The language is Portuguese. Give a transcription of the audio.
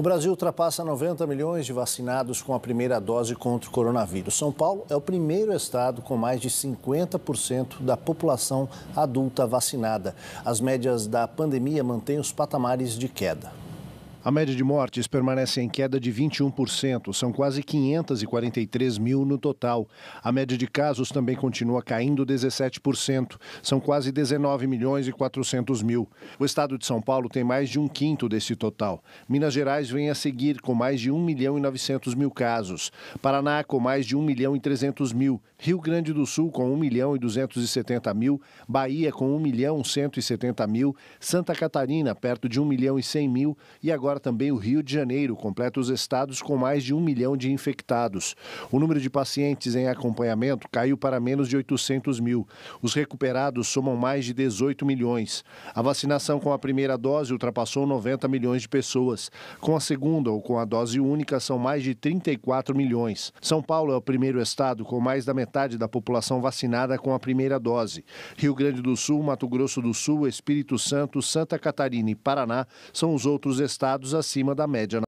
O Brasil ultrapassa 90 milhões de vacinados com a primeira dose contra o coronavírus. São Paulo é o primeiro estado com mais de 50% da população adulta vacinada. As médias da pandemia mantêm os patamares de queda. A média de mortes permanece em queda de 21%, são quase 543 mil no total. A média de casos também continua caindo 17%, são quase 19 milhões e 400 mil. O estado de São Paulo tem mais de um quinto desse total. Minas Gerais vem a seguir com mais de 1 milhão e 900 mil casos. Paraná com mais de 1 milhão e 300 mil. Rio Grande do Sul com 1 milhão e 270 mil. Bahia com 1 milhão e 170 mil. Santa Catarina perto de 1 milhão e 100 mil. E agora agora também o Rio de Janeiro completa os estados com mais de um milhão de infectados. O número de pacientes em acompanhamento caiu para menos de 800 mil. Os recuperados somam mais de 18 milhões. A vacinação com a primeira dose ultrapassou 90 milhões de pessoas. Com a segunda ou com a dose única, são mais de 34 milhões. São Paulo é o primeiro estado com mais da metade da população vacinada com a primeira dose. Rio Grande do Sul, Mato Grosso do Sul, Espírito Santo, Santa Catarina e Paraná são os outros estados acima da média